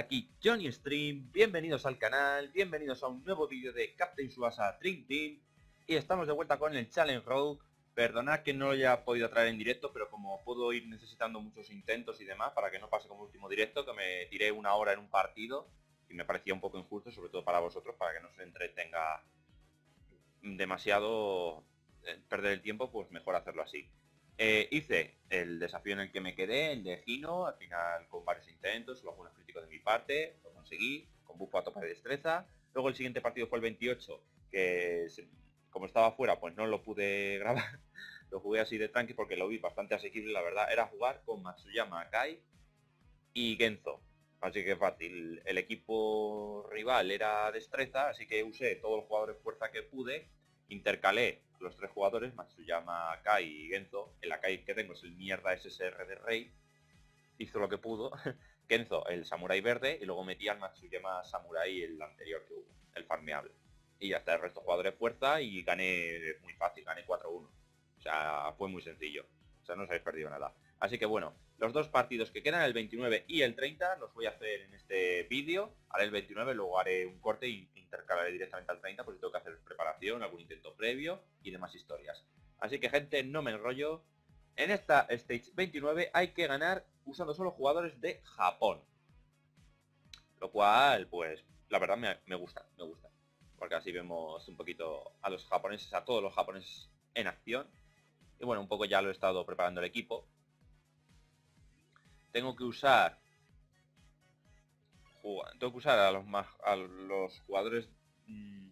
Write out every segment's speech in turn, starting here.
aquí Johnny Stream, bienvenidos al canal, bienvenidos a un nuevo vídeo de Captain Subasa Dream Team y estamos de vuelta con el Challenge Road. Perdonad que no lo haya podido traer en directo, pero como puedo ir necesitando muchos intentos y demás para que no pase como último directo, que me tiré una hora en un partido y me parecía un poco injusto, sobre todo para vosotros, para que no se entretenga demasiado eh, perder el tiempo, pues mejor hacerlo así. Eh, hice el desafío en el que me quedé, el de Gino, al final con varios intentos, luego algunos críticos de mi parte, lo conseguí, con bufo a tope de destreza. Luego el siguiente partido fue el 28, que como estaba fuera, pues no lo pude grabar. lo jugué así de tranqui porque lo vi bastante asequible, la verdad. Era jugar con Matsuyama, Kai y Genzo. Así que fácil. El equipo rival era destreza, así que usé todos los jugadores fuerza que pude intercalé los tres jugadores, Matsuyama, Kai y Genzo. El Kai que tengo es el mierda SSR de Rey. Hizo lo que pudo. Genzo, el Samurai verde, y luego metí al Matsuyama Samurai, el anterior que hubo, el farmeable. Y ya está, el resto jugadores fuerza y gané muy fácil, gané 4-1. O sea, fue muy sencillo. O sea, no os habéis perdido nada. Así que bueno, los dos partidos que quedan, el 29 y el 30, los voy a hacer en este vídeo. Haré el 29, luego haré un corte y intercalaré directamente al 30, porque tengo que hacer preparación, algún intento previo y demás historias. Así que gente, no me enrollo. En esta Stage 29 hay que ganar usando solo jugadores de Japón. Lo cual, pues, la verdad me, me gusta, me gusta. Porque así vemos un poquito a los japoneses, a todos los japoneses en acción. Y bueno, un poco ya lo he estado preparando el equipo tengo que usar tengo que usar a los más a los jugadores mm,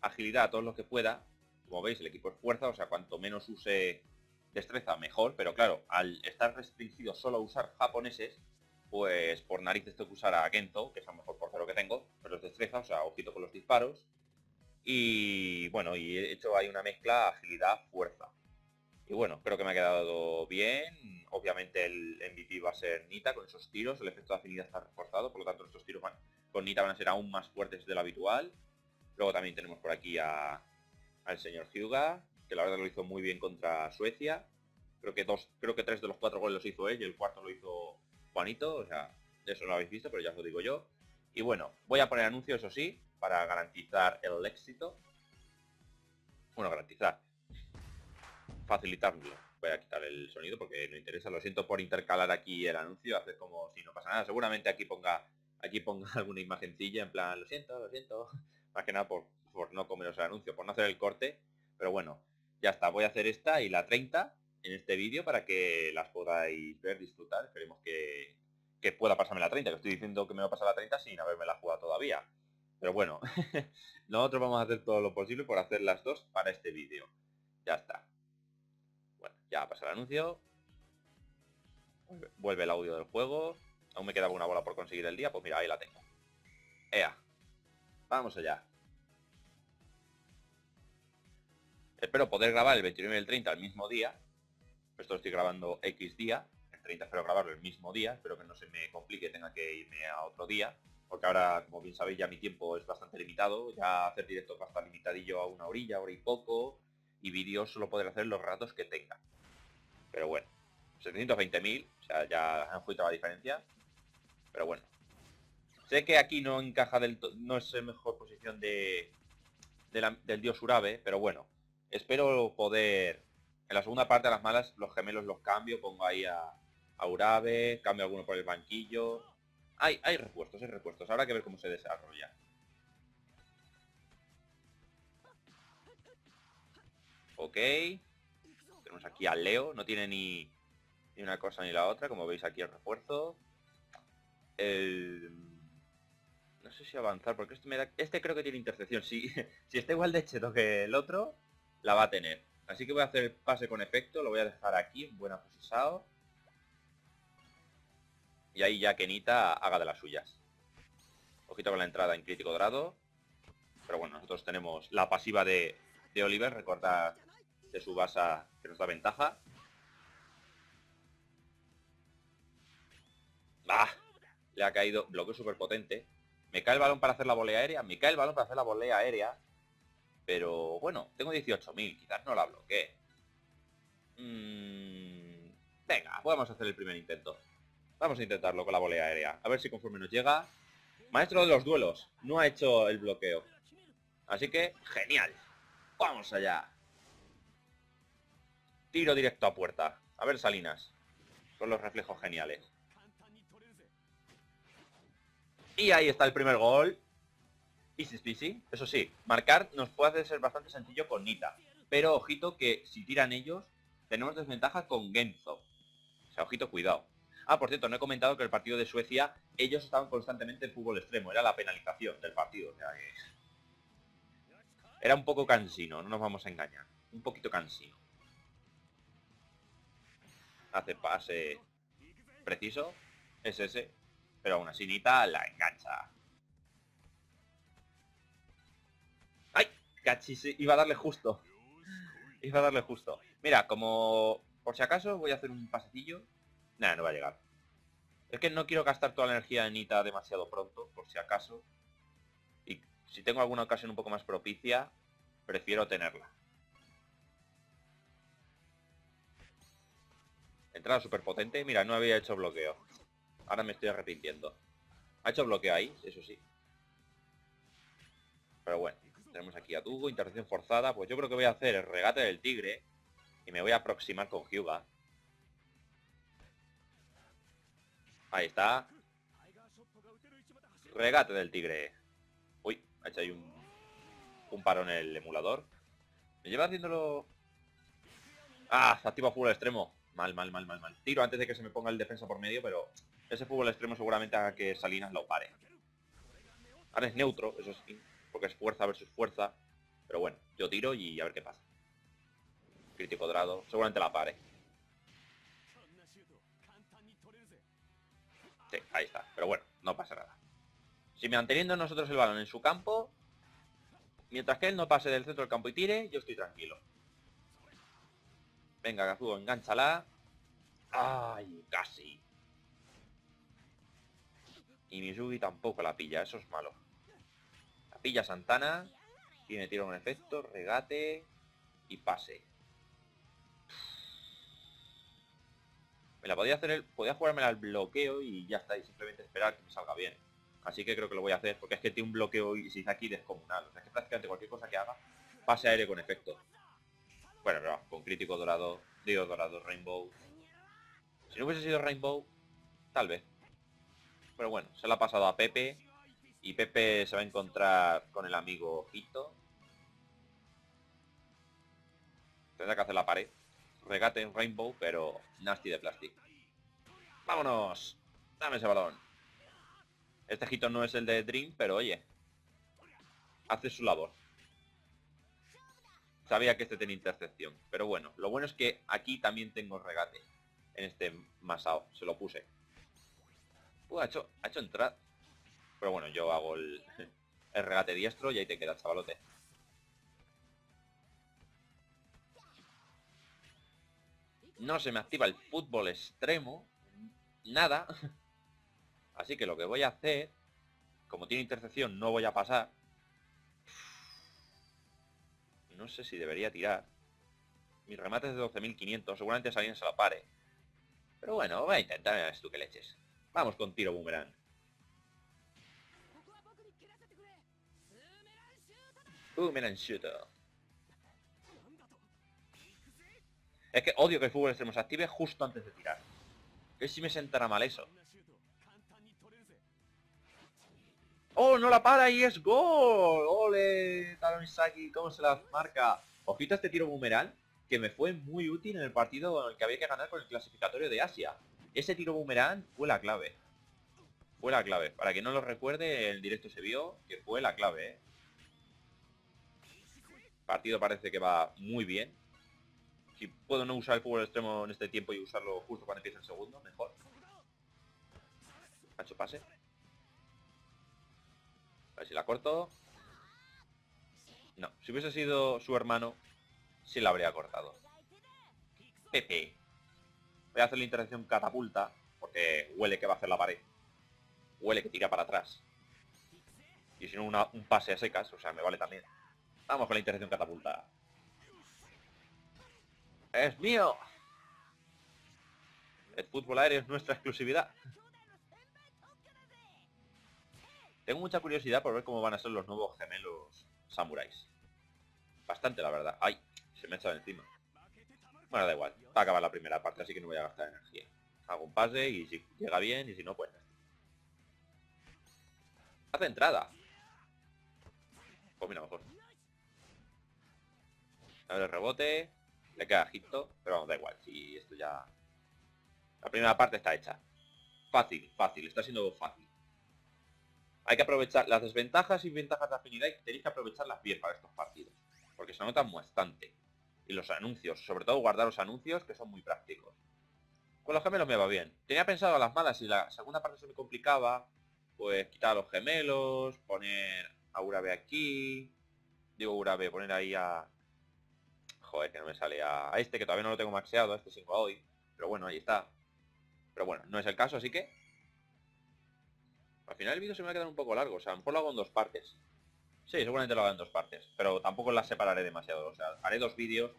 agilidad a todos los que pueda. Como veis el equipo es fuerza o sea cuanto menos use destreza mejor. Pero claro al estar restringido solo a usar japoneses pues por narices tengo que usar a Kento que es el mejor portero que tengo pero es destreza o sea ojito con los disparos. Y bueno y he hecho ahí una mezcla agilidad fuerza y bueno, creo que me ha quedado bien. Obviamente el MVP va a ser Nita con esos tiros. El efecto de afinidad está reforzado, por lo tanto estos tiros con Nita van a ser aún más fuertes de lo habitual. Luego también tenemos por aquí al señor Hyuga, que la verdad lo hizo muy bien contra Suecia. Creo que dos, creo que tres de los cuatro goles los hizo él y el cuarto lo hizo Juanito. O sea, eso no lo habéis visto, pero ya os lo digo yo. Y bueno, voy a poner anuncios, eso sí, para garantizar el éxito. Bueno, garantizar facilitarlo. Voy a quitar el sonido porque no interesa. Lo siento por intercalar aquí el anuncio, hacer como si no pasa nada. Seguramente aquí ponga aquí ponga alguna imagencilla en plan, lo siento, lo siento. Más que nada por, por no comeros el anuncio, por no hacer el corte. Pero bueno, ya está. Voy a hacer esta y la 30 en este vídeo para que las podáis ver, disfrutar. Esperemos que, que pueda pasarme la 30, que estoy diciendo que me va a pasar la 30 sin haberme la jugado todavía. Pero bueno, nosotros vamos a hacer todo lo posible por hacer las dos para este vídeo. Ya está. Ya pasa el anuncio. Vuelve el audio del juego. Aún me quedaba una bola por conseguir el día. Pues mira, ahí la tengo. Ea. Vamos allá. Espero poder grabar el 29 y el 30 al mismo día. Esto estoy grabando X día. El 30 espero grabarlo el mismo día. Espero que no se me complique, tenga que irme a otro día. Porque ahora, como bien sabéis, ya mi tiempo es bastante limitado. Ya hacer directos va a estar limitadillo a una orilla, hora y poco y vídeos solo podré hacer los ratos que tenga. Pero bueno, 720.000, o sea, ya han justo la diferencia. Pero bueno. Sé que aquí no encaja del no es la mejor posición de, del dios Urabe, pero bueno. Espero poder... En la segunda parte de las malas, los gemelos los cambio, pongo ahí a, a Urabe, cambio alguno por el banquillo. Hay, hay repuestos, hay repuestos. Habrá que ver cómo se desarrolla. Ok. Tenemos aquí a Leo. No tiene ni, ni una cosa ni la otra. Como veis aquí el refuerzo. No sé si avanzar, porque este me da... Este creo que tiene intercepción. Si, si está igual de cheto que el otro, la va a tener. Así que voy a hacer el pase con efecto. Lo voy a dejar aquí, en buena posesado. Y ahí ya Kenita haga de las suyas. Ojito con la entrada en crítico dorado. Pero bueno, nosotros tenemos la pasiva de, de Oliver. Recordad de su base que nos da ventaja. ¡Bah! Le ha caído bloqueo súper potente. Me cae el balón para hacer la volea aérea. Me cae el balón para hacer la volea aérea. Pero bueno, tengo 18.000. Quizás no la bloquee. Mm, venga, podemos hacer el primer intento. Vamos a intentarlo con la volea aérea. A ver si conforme nos llega... Maestro de los duelos. No ha hecho el bloqueo. Así que, genial. Vamos allá. Tiro directo a puerta. A ver, Salinas. Con los reflejos geniales. Y ahí está el primer gol. Easy peasy. Eso sí, marcar nos puede ser bastante sencillo con Nita. Pero ojito que si tiran ellos, tenemos desventaja con Genzo. O sea, ojito, cuidado. Ah, por cierto, no he comentado que el partido de Suecia, ellos estaban constantemente en fútbol extremo. Era la penalización del partido. Era un poco cansino, no nos vamos a engañar. Un poquito cansino. Hace pase preciso. Es ese. Pero aún así Nita la engancha. ¡Ay! Cachis, iba a darle justo. Iba a darle justo. Mira, como por si acaso voy a hacer un pasecillo. Nada, no va a llegar. Es que no quiero gastar toda la energía de Nita demasiado pronto, por si acaso. Y si tengo alguna ocasión un poco más propicia, prefiero tenerla. Entrada súper potente. Mira, no había hecho bloqueo. Ahora me estoy arrepintiendo. Ha hecho bloqueo ahí, eso sí. Pero bueno, tenemos aquí a Tugo, interacción forzada. Pues yo creo que voy a hacer el regate del tigre. Y me voy a aproximar con Hyuga. Ahí está. Regate del tigre. Uy, ha hecho ahí un, un paro en el emulador. Me lleva haciéndolo... Ah, activa full extremo. Mal, mal, mal, mal, mal. Tiro antes de que se me ponga el defensa por medio, pero ese fútbol extremo seguramente haga que Salinas lo pare. Ahora es neutro, eso sí, porque es fuerza versus fuerza. Pero bueno, yo tiro y a ver qué pasa. Crítico dorado, seguramente la pare. Sí, ahí está. Pero bueno, no pasa nada. Si manteniendo nosotros el balón en su campo, mientras que él no pase del centro del campo y tire, yo estoy tranquilo. Venga, Kazuo, enganchala. ¡Ay, casi! Y Mizugi tampoco la pilla, eso es malo. La pilla Santana. Tiene tiro con efecto, regate y pase. Me la podía hacer el. Podía jugármela al bloqueo y ya está, y simplemente esperar que me salga bien. Así que creo que lo voy a hacer, porque es que tiene un bloqueo y se dice aquí descomunal. O sea, que prácticamente cualquier cosa que haga, pase aire con efecto. Bueno, pero con crítico dorado, digo dorado, Rainbow. Si no hubiese sido Rainbow, tal vez. Pero bueno, se la ha pasado a Pepe. Y Pepe se va a encontrar con el amigo Hito. Tendrá que hacer la pared. Regate en Rainbow, pero nasty de plástico. ¡Vámonos! Dame ese balón. Este Hito no es el de Dream, pero oye. Hace su labor. Sabía que este tenía intercepción. Pero bueno, lo bueno es que aquí también tengo regate. En este Masao. Se lo puse. Uh, ha hecho, ha hecho entrar. Pero bueno, yo hago el, el regate diestro y ahí te queda, chavalote. No se me activa el fútbol extremo. Nada. Así que lo que voy a hacer, como tiene intercepción, no voy a pasar. No sé si debería tirar. Mi remate es de 12.500. Seguramente alguien se la pare. Pero bueno, voy a intentar. Verás tú que leches. Vamos con tiro boomerang. Boomerang shooter. Es que odio que el fútbol extremo se active justo antes de tirar. Que si me sentará mal eso. ¡Oh, no la para y es gol! ¡Ole! Taronisaki, ¿cómo se la marca? Ojito este tiro boomerang, que me fue muy útil en el partido en el que había que ganar con el clasificatorio de Asia. Ese tiro boomerang fue la clave. Fue la clave. Para que no lo recuerde, el directo se vio que fue la clave. ¿eh? Partido parece que va muy bien. Si puedo no usar el fútbol extremo en este tiempo y usarlo justo cuando empiece el segundo, mejor. Ha hecho pase. A ver si la corto. No, si hubiese sido su hermano, sí la habría cortado. Pepe. Voy a hacer la interacción catapulta, porque huele que va a hacer la pared. Huele que tira para atrás. Y si no, un pase a secas, o sea, me vale también. Vamos con la interacción catapulta. ¡Es mío! El fútbol aéreo es nuestra exclusividad. Tengo mucha curiosidad por ver cómo van a ser los nuevos gemelos samuráis. Bastante, la verdad. ¡Ay! Se me ha echado encima. Bueno, da igual. Va a acabar la primera parte, así que no voy a gastar energía. Hago un pase y si llega bien y si no, pues... Hace entrada. Pues mira, mejor. A ver el rebote. Le queda Egipto, pero vamos, da igual. Si esto ya... La primera parte está hecha. Fácil, fácil. Está siendo fácil. Hay que aprovechar las desventajas y ventajas de afinidad y tenéis que aprovecharlas bien para estos partidos. Porque se notan bastante. Y los anuncios, sobre todo guardar los anuncios que son muy prácticos. Con los gemelos me va bien. Tenía pensado a las malas y la segunda parte se me complicaba. Pues quitar a los gemelos, poner a Urabe aquí. Digo Urabe, poner ahí a... Joder, que no me sale a, este, que todavía no lo tengo maxeado, a este 5 a hoy. Pero bueno, ahí está. Pero bueno, no es el caso, así que al final el vídeo se me va a quedar un poco largo, o sea, a lo mejor lo hago en dos partes. Sí, seguramente lo hago en dos partes, pero tampoco las separaré demasiado. O sea, haré dos vídeos,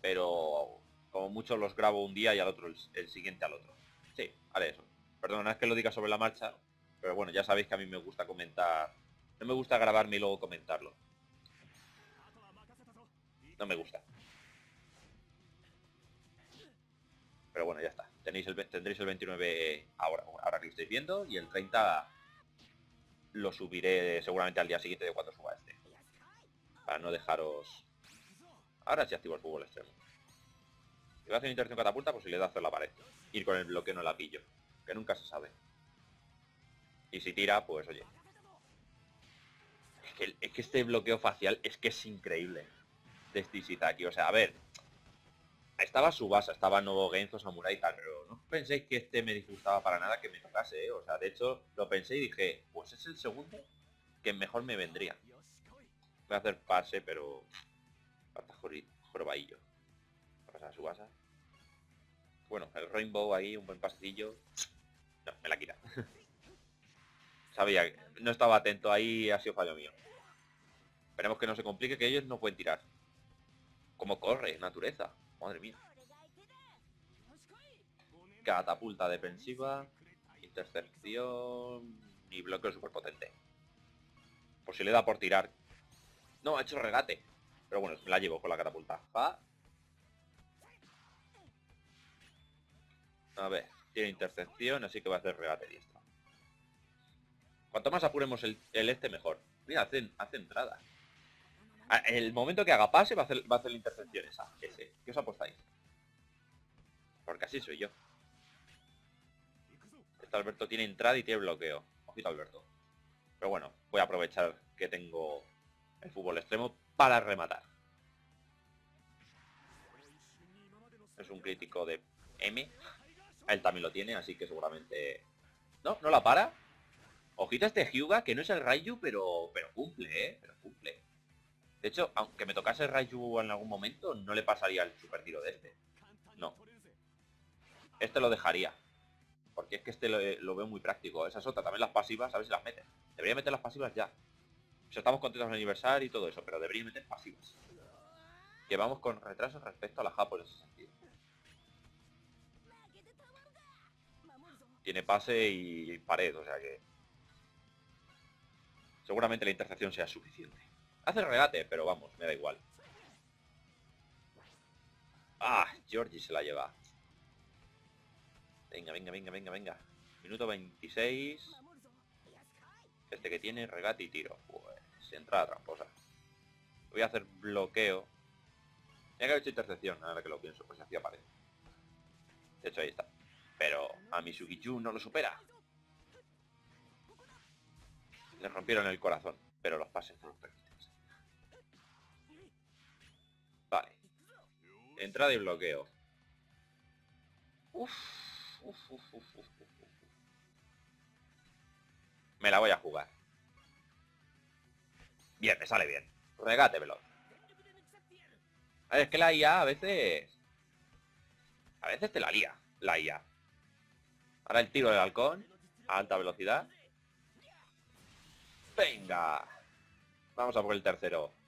pero como mucho los grabo un día y al otro el, siguiente al otro. Sí, haré eso. Perdona, es que lo diga sobre la marcha, pero bueno, ya sabéis que a mí me gusta comentar. No me gusta grabarme y luego comentarlo. No me gusta. Pero bueno, ya está. Tenéis el, tendréis el 29 ahora, ahora que estáis viendo y el 30 lo subiré seguramente al día siguiente de cuando suba este. Para no dejaros... Ahora sí activo el fútbol extremo. Si voy a hacer interacción catapulta, pues si le da hacer la pared. Ir con el bloqueo no la pillo. Que nunca se sabe. Y si tira, pues oye. Es que, es que este bloqueo facial es que es increíble. De este aquí. O sea, a ver, estaba su base, estaba Nuevo Genzo, Samurai y tal, pero no penséis que este me disgustaba para nada que me tocase, ¿eh? O sea, de hecho, lo pensé y dije, pues es el segundo que mejor me vendría. Voy a hacer pase, pero... Falta jorobadillo. Pasar a su base. Bueno, el Rainbow ahí, un buen pasecillo. No, me la quita. Sabía, no estaba atento ahí, ha sido fallo mío. Esperemos que no se complique, que ellos no pueden tirar. Como corre, naturaleza. Madre mía. Catapulta defensiva. Intercepción. Y bloqueo súper potente. Por si le da por tirar. No, ha hecho regate. Pero bueno, me la llevo con la catapulta. A ver, tiene intercepción, así que va a hacer regate diestra. Cuanto más apuremos el, este, mejor. Mira, hace, hace entrada. Ah, el momento que haga pase va a hacer, va a hacer la intercepción esa, ese. ¿Qué os apostáis? Porque así soy yo. Este Alberto tiene entrada y tiene bloqueo. Ojito Alberto. Pero bueno, voy a aprovechar que tengo el fútbol extremo para rematar. Es un crítico de M. Él también lo tiene, así que seguramente... No, no la para. Ojito este Hyuga, que no es el Raiju, pero, pero cumple, ¿eh? Pero cumple. De hecho, aunque me tocase Raiju en algún momento, no le pasaría el super tiro de este. No. Este lo dejaría. Porque es que este lo, veo muy práctico. Esa es otra. También las pasivas, a ver si las meten. Debería meter las pasivas ya. O estamos contentos del aniversario y todo eso, pero debería meter pasivas. Que vamos con retraso respecto a la Japón en ese sentido. Tiene pase y pared, o sea que... Seguramente la intercepción sea suficiente. Hace regate, pero vamos, me da igual. Ah, Georgie se la lleva. Venga, venga, venga, venga, venga. Minuto 26. Este que tiene regate y tiro. Pues entrada tramposa. Voy a hacer bloqueo. Tenía que haber hecho intercepción, ahora que lo pienso, pues hacía pared. De hecho, ahí está. Pero a Misugichu no lo supera. Le rompieron el corazón, pero los pases no los Entrada y bloqueo. Uf, me la voy a jugar. Bien, me sale bien. Regate veloz. A ver, es que la IA a veces... A veces te la lía, la IA. Ahora el tiro del halcón. A alta velocidad. Venga. Vamos a por el tercero.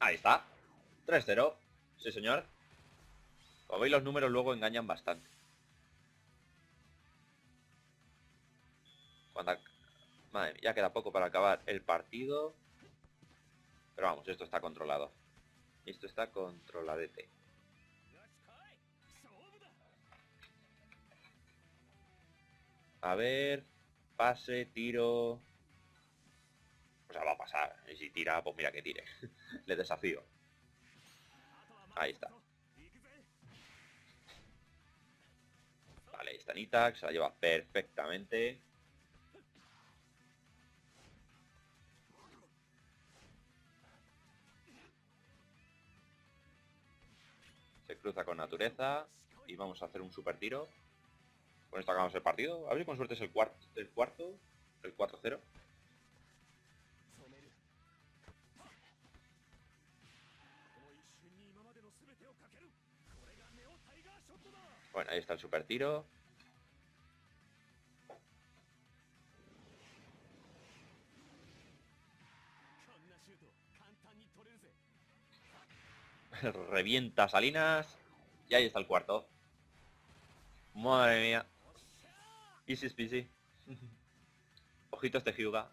Ahí está. 3-0. Sí, señor. Como veis, los números luego engañan bastante. Madre ya queda poco para acabar el partido. Pero vamos, esto está controlado. Esto está controladete. A ver... Pase, tiro... O sea, va a pasar. Y si tira, pues mira que tire. Le desafío. Ahí está. Vale, está Nitax, se la lleva perfectamente. Se cruza con naturaleza y vamos a hacer un super tiro. Con esto acabamos el partido. A ver si con suerte es el cuarto, el cuarto, el 4-0. Bueno, ahí está el super tiro. Revienta Salinas. Y ahí está el cuarto. Madre mía. Easy peasy. Ojito este Hyuga.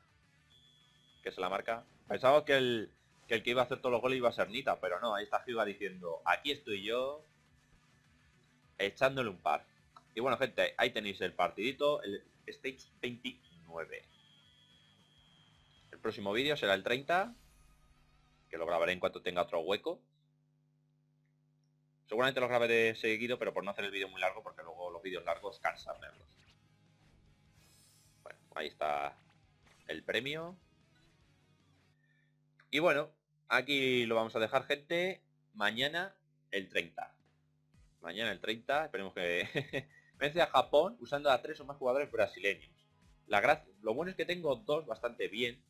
Que se la marca. Pensaba que el, que el que iba a hacer todos los goles iba a ser Nita, pero no, ahí está Hyuga diciendo, aquí estoy yo, echándole un par. Y bueno, gente, ahí tenéis el partidito, el Stage 29. El próximo vídeo será el 30, que lo grabaré en cuanto tenga otro hueco. Seguramente lo grabaré seguido, pero por no hacer el vídeo muy largo, porque luego los vídeos largos cansan verlos. Bueno, ahí está el premio. Y bueno, aquí lo vamos a dejar, gente. Mañana el 30 mañana el 30, esperemos que vence a Japón usando a tres o más jugadores brasileños. La gracia, lo bueno es que tengo dos bastante bien,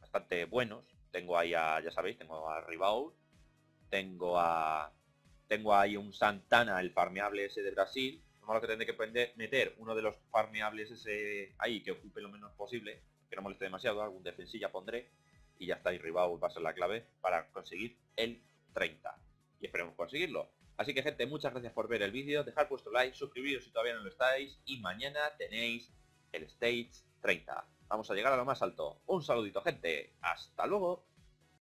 bastante buenos. Tengo ahí a, ya sabéis, tengo a Ribaud, tengo a tengo ahí un Santana, el farmeable ese de Brasil. Lo malo que tendré que meter uno de los farmeables ese ahí que ocupe lo menos posible, que no moleste demasiado, algún defensilla pondré y ya está, y Ribaud va a ser la clave para conseguir el 30. Y esperemos conseguirlo. Así que gente, muchas gracias por ver el vídeo, dejar vuestro like, suscribiros si todavía no lo estáis y mañana tenéis el Stage 30. Vamos a llegar a lo más alto. Un saludito gente, hasta luego.